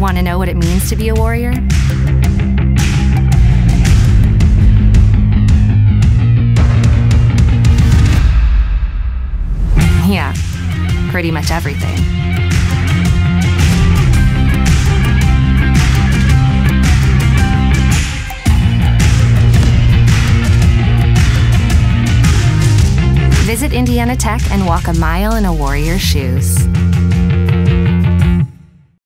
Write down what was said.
Want to know what it means to be a warrior? Yeah, pretty much everything. Visit Indiana Tech and walk a mile in a warrior's shoes.